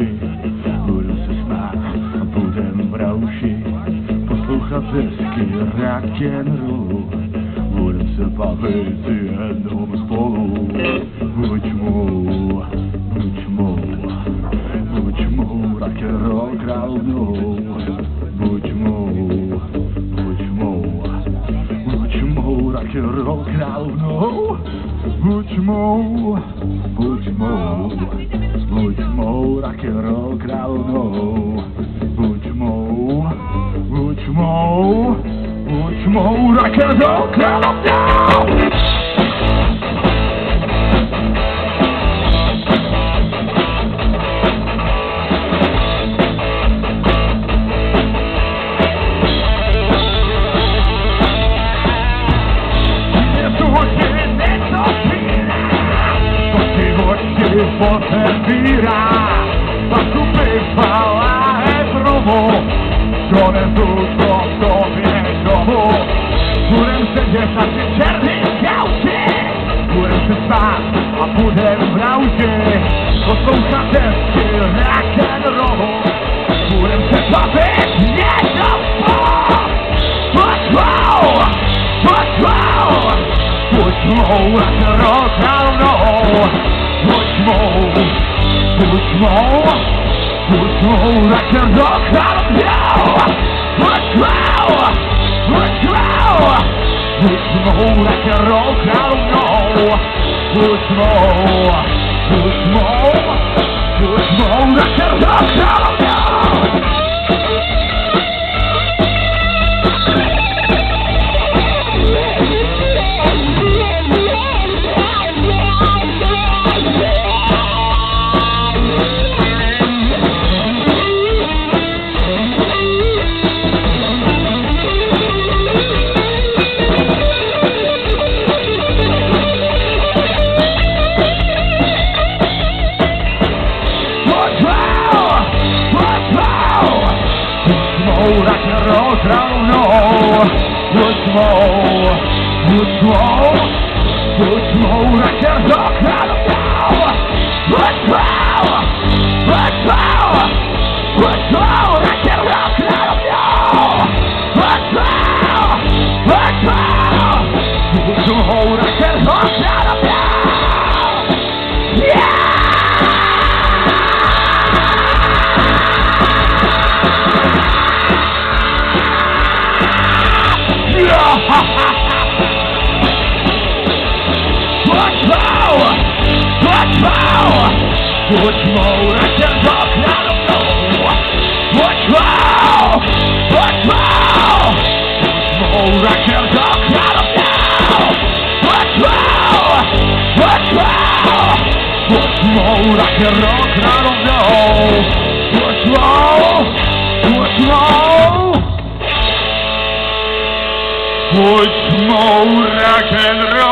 noci budu se smát a budem v rauši, poslouchat zesky rock and roll, budem se bavit jenom spolu, buď mou, buď mou, buď mou rock and roll buď mou, buď mou, buď mou rock and roll crowdou, buď mou, buď mou much more Much more rock'n'roll crowd no Much more, much more Much more rock'n'roll crowd no A tu bywa promo Które dużo sobie domu Którym sędziesz na się czerny skałcie Którym się spać, a brał się To są katewki rock'n'roll Którym się bawić nie do Patrol! Patrol! Push more rock and roll, much more, so much more, so much more I can look out of you. Much more, much more, much more I can look out of you. Much more, much more, much more I can look rozraunou hudbou, hudbou, hudbou na těžkou královou. Hudbou, hudbou, hudbou na těžkou královou. Hudbou, hudbou, hudbou na těžkou královou. What's more I can talk, I don't know. What's wrong? What's wrong? More I can talk. I don't know. What's wrong? What's wrong? What's more I can rock? I don't know. What's wrong? What's wrong? What's more I can rock?